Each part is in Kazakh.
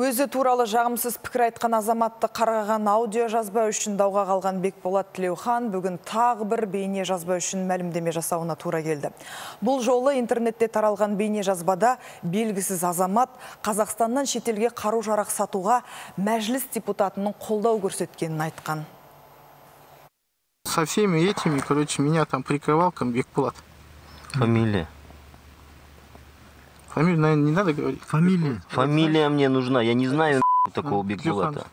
Өзі туралы жағымсыз пікір айтқан азаматты қарғаған аудио жазба үшін дауға қалған Бекболат Тілеухан бүгін тағы бір бейне жазба үшін мәлімдеме жасауына тура келді. Бұл жолы интернетте таралған бейне жазбада белгісіз азамат Қазақстаннан шетелге қару жарақ сатуға мәжіліс депутатының қолдау көрсеткенін айтқан. Со всеми этими, короче, меня там прикрывал Бекболат. Фамилия. Фамилию, наверное, не надо говорить. Фамилия. Фамилия мне нужна. Я не знаю такого Бекбулата.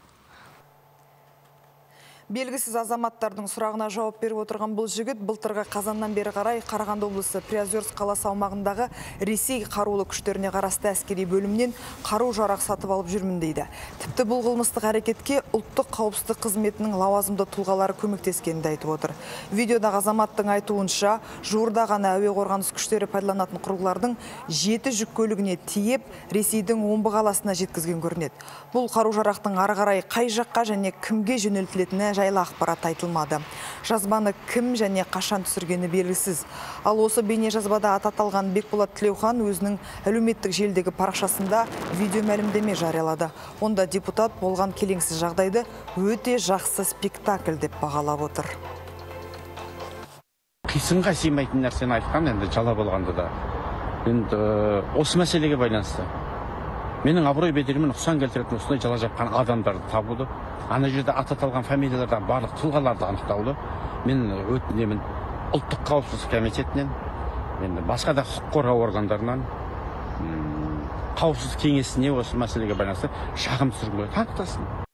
Белгісіз азаматтардың сұрағына жауап беріп отырған бұл жігіт былтырғы қазаннан бері қарай Қарағанды облысы Приозерск қаласы аумағындағы Ресей қарулы күштеріне қарасты әскери бөлімнен қару жарақ сатып алып жүрмін дейді. Тіпті бұл қылмыстық әрекетке ұлттық қауіпсіздік қызметінің лауазымды тұлғалары көмектескенін айтып отыр. Видеодағы азаматтың айтуынша жуырда ғана әуе қорғаныс күштері пайдаланатын құрылғылардың жеті жүк көлігіне тиеп Ресейдің омбы қаласына жеткізген көрінеді. Бұл қару жарақтың ары қарай қай жаққа және кімге жөнелтілетіні жайлы ақпарат айтылмады. Жазбаны кім және қашан түсіргені белгісіз. Ал осы бейне жазбада аты аталған Бекболат Тілеухан өзінің әлеуметтік желдегі парақшасында видео мәлімдеме жариялады. Онда депутат болған келеңсіз жағдайды өте жақсы спектакль деп бағалап отыр. қисынға сыймайтын нәрсені айтқан енді жала болғанда да енді э, осы мәселеге байланысты менің абырой беделіме нұқсан келтіретін осындай жала жапқан адамдарды табуды ана жерде аты аталған фамилиялардан барлық тұлғаларды анықтауды мен өтінемін. Ұлттық қауіпсіздік комитетінен енді басқа да құқық қорғау органдарынан қауіпсіздік кеңесіне осы мәселеге байланысты шағым түсіргенге танықтасын